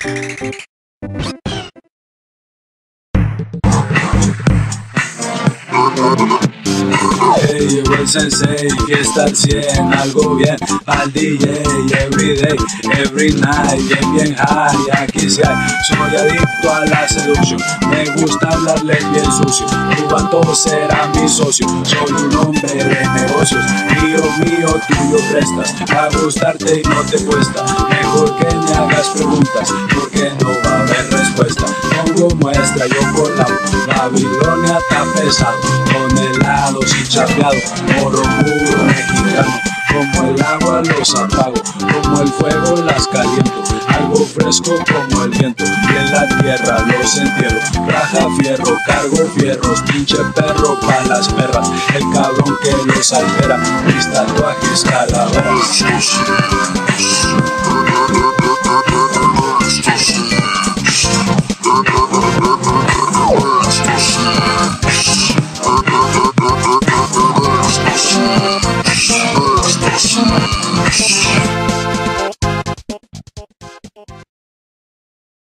Hey, llegó el sensei, fiesta al 100, algo bien al DJ, everyday, every night, bien, bien high, aquí sí hay, soy adicto a la seducción, me gusta hablarle bien sucio, tu será mi socio, soy un hombre de negocios, mío, mío, tuyo prestas, a gustarte y no te cuesta, mejor que preguntas, porque no va a haber respuesta, pongo muestra, yo colabo, Babilonia tan pesado, con helados y chapeado, oro puro mexicano, como el agua los apago, como el fuego las caliento, algo fresco como el viento, y en la tierra los entierro, raja fierro, cargo fierros, pinche perro pa' las perras, el cabrón que los altera, mis tatuajes calaveras. passion.